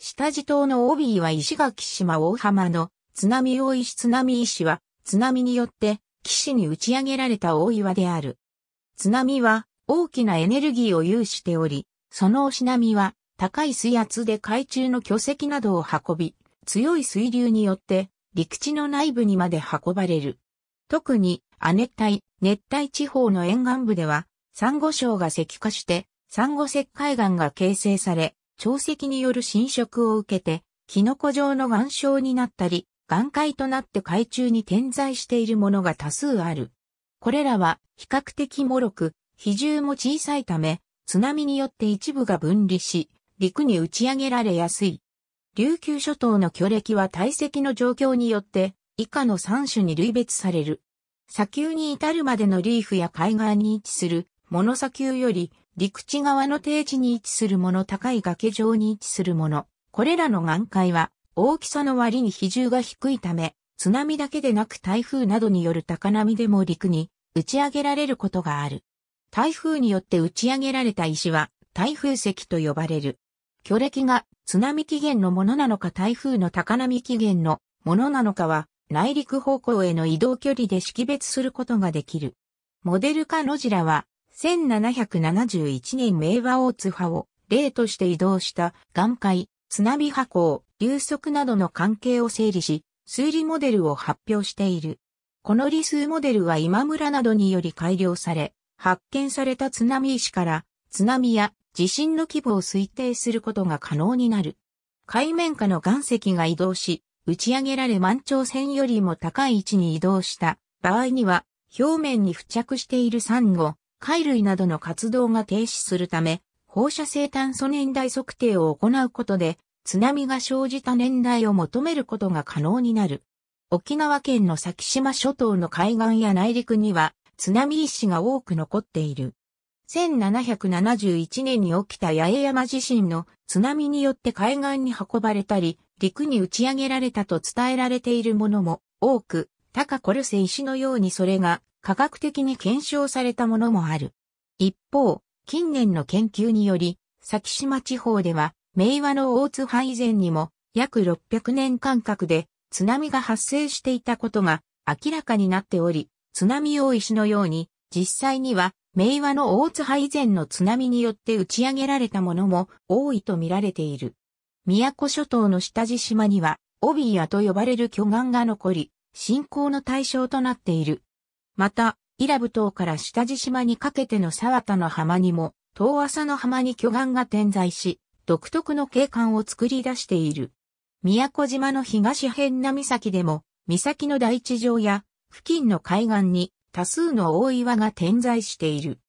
下地島の帯は石垣島大浜の津波大石津波石は津波によって岸に打ち上げられた大岩である。津波は大きなエネルギーを有しており、その押し波は高い水圧で海中の巨石などを運び、強い水流によって陸地の内部にまで運ばれる。特に亜熱帯、熱帯地方の沿岸部では、サンゴ礁が石化して、サンゴ石海岸が形成され、潮石による侵食を受けて、キノコ状の岩礁になったり、岩塊となって海中に点在しているものが多数ある。これらは比較的脆く、比重も小さいため、津波によって一部が分離し、陸に打ち上げられやすい。琉球諸島の巨歴は堆積の状況によって、以下の3種に類別される。砂丘に至るまでのリーフや海岸に位置する、モノ砂丘より、陸地側の低地に位置するもの高い崖上に位置するもの。これらの岩塊は、大きさの割に比重が低いため、津波だけでなく台風などによる高波でも陸に打ち上げられることがある。台風によって打ち上げられた石は台風石と呼ばれる。巨歴が津波起源のものなのか台風の高波起源のものなのかは内陸方向への移動距離で識別することができる。モデルカノジラは1771年名和大津波を例として移動した岩塊、津波波行、流速などの関係を整理し、数理モデルを発表している。この理数モデルは今村などにより改良され、発見された津波石から津波や地震の規模を推定することが可能になる。海面下の岩石が移動し、打ち上げられ満潮線よりも高い位置に移動した場合には、表面に付着しているサンゴ、貝類などの活動が停止するため、放射性炭素年代測定を行うことで、津波が生じた年代を求めることが可能になる。沖縄県の先島諸島の海岸や内陸には、津波石が多く残っている。1771年に起きた八重山地震の津波によって海岸に運ばれたり、陸に打ち上げられたと伝えられているものも多く、高コルセ石のようにそれが科学的に検証されたものもある。一方、近年の研究により、先島地方では、明和の大津波以前にも約600年間隔で津波が発生していたことが明らかになっており、津波大石のように、実際には、明和の大津波以前の津波によって打ち上げられたものも多いと見られている。宮古諸島の下地島には、オビーアと呼ばれる巨岩が残り、信仰の対象となっている。また、イラブ島から下地島にかけての沢田の浜にも、遠浅の浜に巨岩が点在し、独特の景観を作り出している。宮古島の東辺名岬でも、岬の大地上や付近の海岸に多数の大岩が点在している。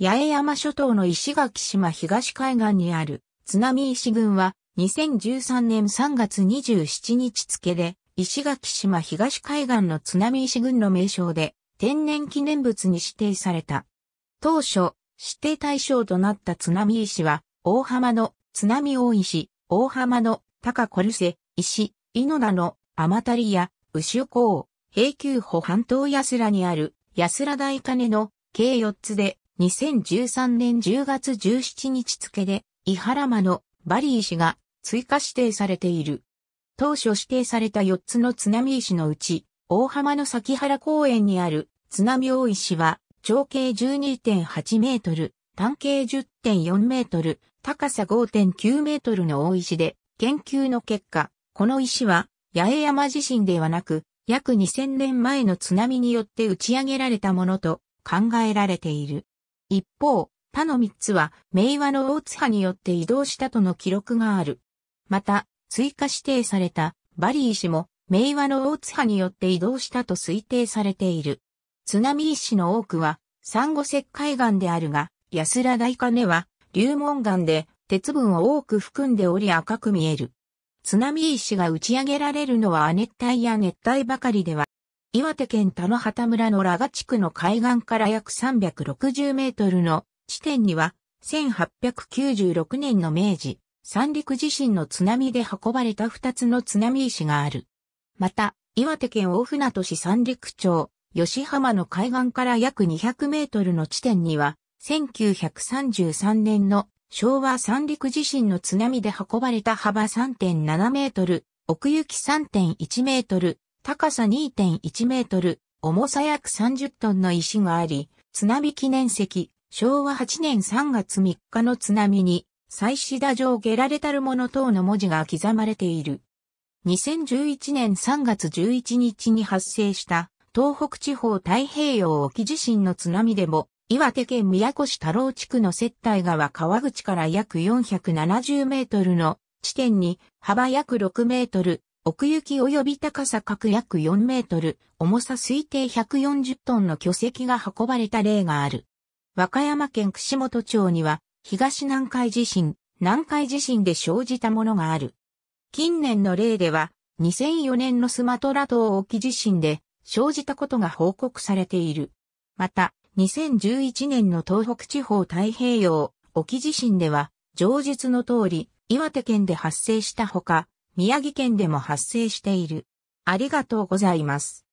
八重山諸島の石垣島東海岸にある津波石群は2013年3月27日付で石垣島東海岸の津波石群の名称で天然記念物に指定された。当初、指定対象となった津波石は大浜の津波大石、大浜の高コルセ、石、井野田の天たりや牛港、平久保半島安らにある安ら大金の計4つで2013年10月17日付で伊原間のバリー石が追加指定されている。当初指定された4つの津波石のうち、大浜の崎原公園にある津波大石は長径12.8メートル、単径10.4メートル、高さ5.9メートルの大石で、研究の結果、この石は八重山地震ではなく、約2000年前の津波によって打ち上げられたものと考えられている。一方、他の3つは、明和の大津波によって移動したとの記録がある。また、追加指定されたバリー氏も、明和の大津波によって移動したと推定されている。津波石の多くは、サンゴ石灰岩であるが、安ら大金は、流門岩で、鉄分を多く含んでおり赤く見える。津波石が打ち上げられるのは亜熱帯や熱帯ばかりでは、岩手県田野畑村のラガ地区の海岸から約360メートルの地点には、1896年の明治、三陸地震の津波で運ばれた2つの津波石がある。また、岩手県大船渡市三陸町、吉浜の海岸から約200メートルの地点には、1933年の昭和三陸地震の津波で運ばれた幅3.7メートル、奥行き3.1メートル、高さ2.1メートル、重さ約30トンの石があり、津波記念石、昭和8年3月3日の津波に、祭祀田上ゲラレタルモノ等の文字が刻まれている。2011年3月11日に発生した東北地方太平洋沖地震の津波でも、岩手県宮古市太郎地区の接待川川口から約470メートルの地点に幅約6メートル、奥行き及び高さ各約4メートル、重さ推定140トンの巨石が運ばれた例がある。和歌山県串本町には東南海地震、南海地震で生じたものがある。近年の例では2004年のスマトラ島沖地震で生じたことが報告されている。また、2011年の東北地方太平洋沖地震では、上述の通り、岩手県で発生したほか、宮城県でも発生している。ありがとうございます。